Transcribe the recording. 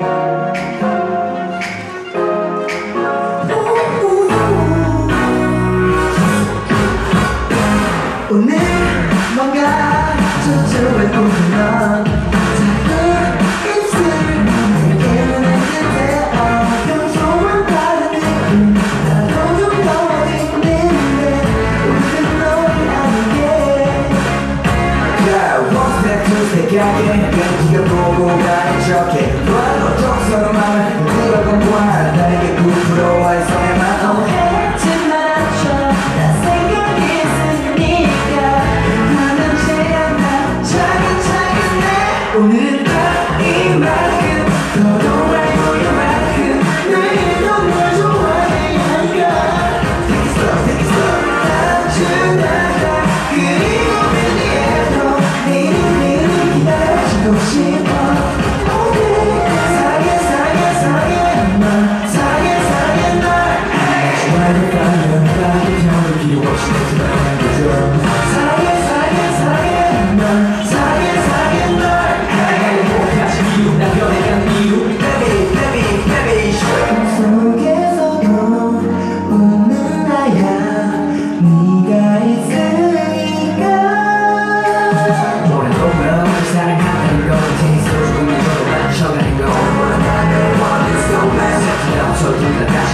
오늘 뭔가 쭈쭈를 꾸며 작은 입술을 내게는 했는데 아 평소와 다른 느낌. 나도 좀 더워있는데 오늘은 너를 안게 Yeah, one yeah, yeah, yeah. 보고 가는 척해. 너도 정서로